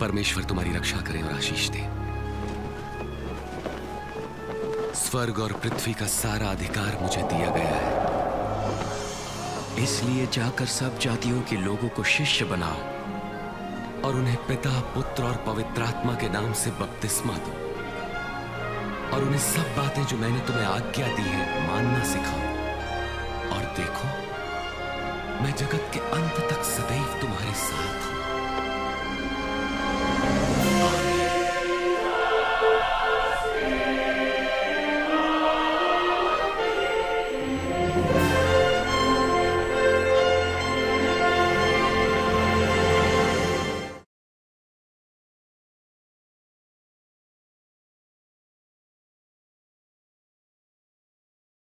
परमेश्वर तुम्हारी रक्षा करे और आशीष दे। स्वर्ग और पृथ्वी का सारा अधिकार मुझे दिया गया है। इसलिए जाकर सब जातियों के लोगों को शिष्य बनाओ और उन्हें पिता, पुत्र और पवित्र आत्मा के नाम से बपतिस्मा दो। और उन्हें सब बातें जो मैंने तुम्हें आज्ञा दी है, मानना सिखाओ। और देखो, मैं जगत के अंत तक सदैव तुम्हारे साथ हूँ।